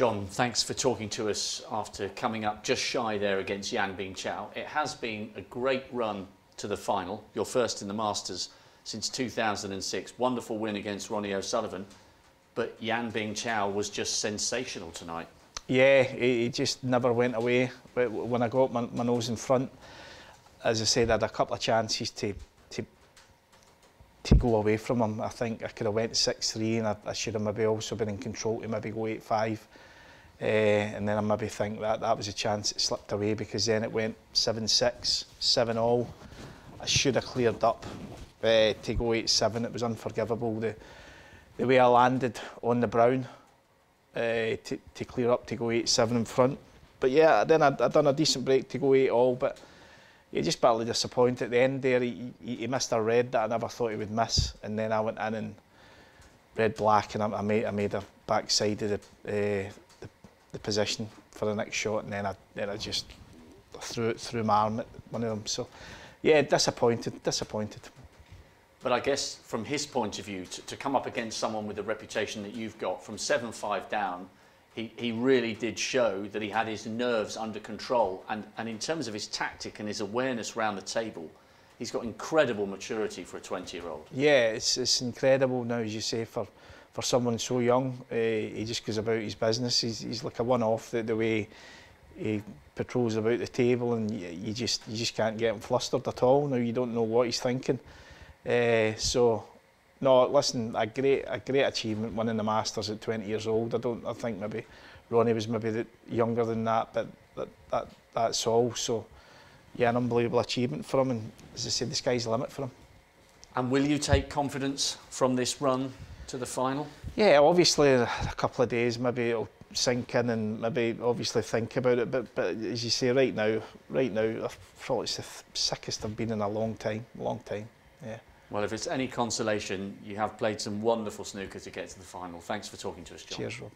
John, thanks for talking to us after coming up just shy there against Yan Bingtao. It has been a great run to the final, your first in the Masters since 2006. Wonderful win against Ronnie O'Sullivan, but Yan Bingtao was just sensational tonight. Yeah, he, he just never went away. But When I got my, my nose in front, as I said, I had a couple of chances to to to go away from him. I think I could have went 6-3 and I, I should have maybe also been in control to maybe go 8-5. Uh, and then I maybe think that that was a chance it slipped away because then it went 7-6, 7-all. I should have cleared up uh, to go 8-7. It was unforgivable. The, the way I landed on the brown uh, to, to clear up to go 8-7 in front. But yeah, then I'd, I'd done a decent break to go 8 all, but he just badly disappointed at the end there. He, he, he missed a red that I never thought he would miss, and then I went in and red black, and I, I made I made a backside of the, uh, the position for the next shot, and then I then I just threw it through my arm at one of them. So yeah, disappointed, disappointed. But I guess from his point of view, to, to come up against someone with the reputation that you've got from 7-5 down, he, he really did show that he had his nerves under control. And, and in terms of his tactic and his awareness around the table, he's got incredible maturity for a 20-year-old. Yeah, it's, it's incredible now, as you say, for, for someone so young. Uh, he just goes about his business. He's, he's like a one-off the, the way he patrols about the table and you, you just you just can't get him flustered at all. Now you don't know what he's thinking. Uh, so no, listen, a great a great achievement winning the Masters at 20 years old. I don't I think maybe Ronnie was maybe younger than that, but that, that that's all. So yeah, an unbelievable achievement for him and as I said, the sky's the limit for him. And will you take confidence from this run to the final? Yeah, obviously a couple of days maybe it'll sink in and maybe obviously think about it. But but as you say, right now, right now, I probably it's the sickest I've been in a long time, long time. Yeah. Well, if it's any consolation, you have played some wonderful snooker to get to the final. Thanks for talking to us, John. Cheers, Rob.